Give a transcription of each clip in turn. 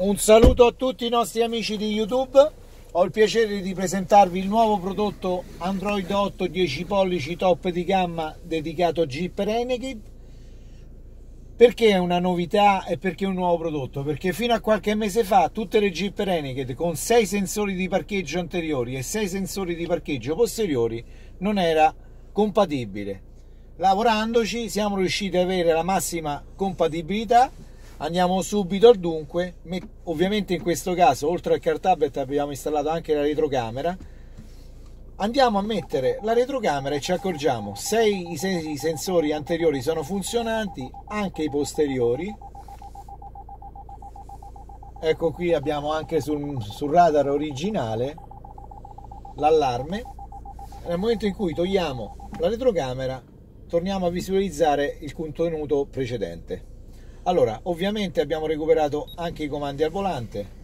Un saluto a tutti i nostri amici di YouTube. Ho il piacere di presentarvi il nuovo prodotto Android 8 10 pollici top di gamma dedicato a Jeep Renegade. Perché è una novità e perché è un nuovo prodotto? Perché fino a qualche mese fa tutte le Jeep Renegade con 6 sensori di parcheggio anteriori e 6 sensori di parcheggio posteriori non era compatibile. Lavorandoci siamo riusciti ad avere la massima compatibilità andiamo subito al dunque. Ovviamente in questo caso oltre al car tablet abbiamo installato anche la retrocamera. Andiamo a mettere la retrocamera e ci accorgiamo se i sensori anteriori sono funzionanti anche i posteriori. Ecco qui abbiamo anche sul, sul radar originale l'allarme. Nel momento in cui togliamo la retrocamera torniamo a visualizzare il contenuto precedente allora ovviamente abbiamo recuperato anche i comandi al volante.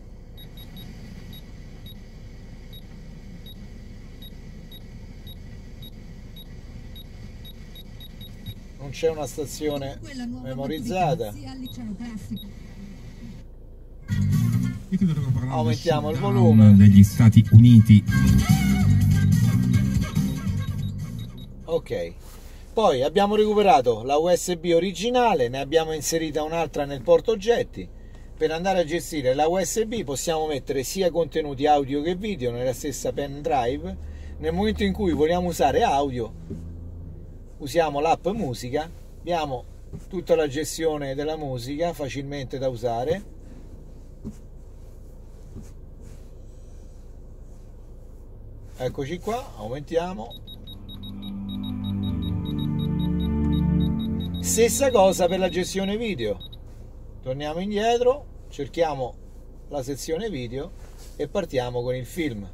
Non c'è una stazione memorizzata. aumentiamo il volume. degli Stati Uniti? Ok poi abbiamo recuperato la USB originale, ne abbiamo inserita un'altra nel porto oggetti. Per andare a gestire la USB possiamo mettere sia contenuti audio che video nella stessa pen drive. Nel momento in cui vogliamo usare audio, usiamo l'app musica, abbiamo tutta la gestione della musica facilmente da usare. Eccoci qua, aumentiamo Stessa cosa per la gestione video. Torniamo indietro, cerchiamo la sezione video e partiamo con il film.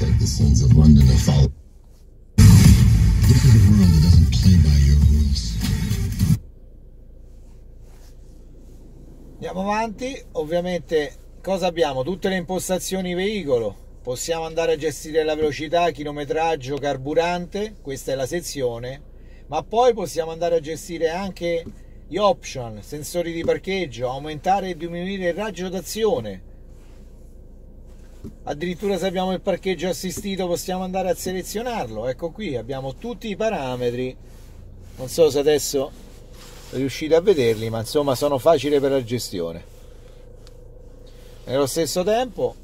Like the sons of London have followed. Look at the world that doesn't play by your rules. Andiamo avanti, ovviamente cosa abbiamo? Tutte le impostazioni veicolo, possiamo andare a gestire la velocità, chilometraggio, carburante, questa è la sezione, ma poi possiamo andare a gestire anche gli option, sensori di parcheggio, aumentare e diminuire il raggio d'azione, addirittura se abbiamo il parcheggio assistito possiamo andare a selezionarlo. Ecco qui abbiamo tutti i parametri. Non so se adesso riuscite a vederli ma insomma sono facili per la gestione. Nello stesso tempo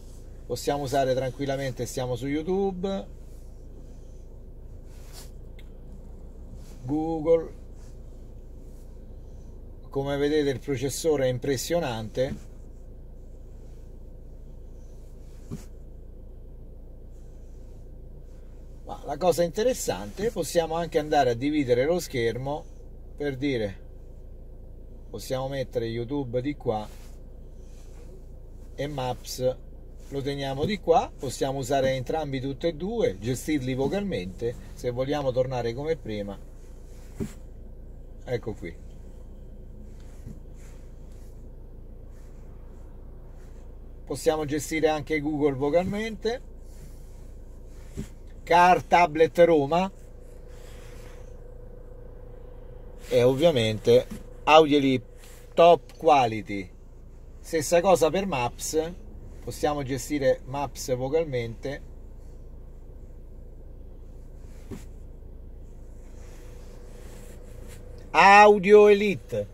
possiamo usare tranquillamente stiamo su youtube. Google. Come vedete il processore è impressionante ma la cosa interessante possiamo anche andare a dividere lo schermo per dire possiamo mettere youtube di qua e maps. Lo teniamo di qua possiamo usare entrambi tutti e due gestirli vocalmente. Se vogliamo tornare come prima ecco qui. Possiamo gestire anche google vocalmente Car Tablet Roma. E ovviamente Audiolip Top Quality. Stessa cosa per Maps. Possiamo gestire Maps vocalmente. Audio Elite.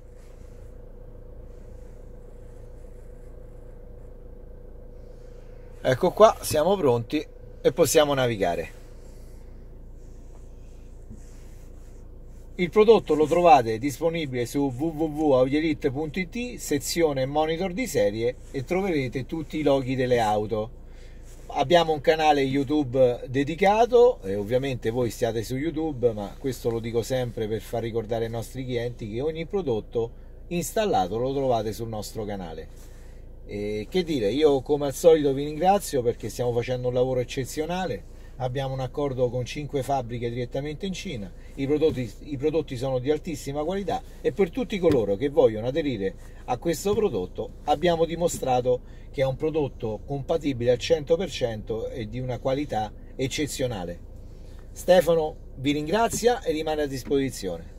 Ecco qua siamo pronti e possiamo navigare Il prodotto lo trovate disponibile su www.audielite.it, sezione monitor di serie e troverete tutti i loghi delle auto. Abbiamo un canale YouTube dedicato e ovviamente voi stiate su YouTube, ma questo lo dico sempre per far ricordare ai nostri clienti che ogni prodotto installato lo trovate sul nostro canale. E che dire, io come al solito vi ringrazio perché stiamo facendo un lavoro eccezionale abbiamo un accordo con 5 fabbriche direttamente in Cina, i prodotti, i prodotti, sono di altissima qualità e per tutti coloro che vogliono aderire a questo prodotto abbiamo dimostrato che è un prodotto compatibile al 100% e di una qualità eccezionale. Stefano vi ringrazia e rimane a disposizione.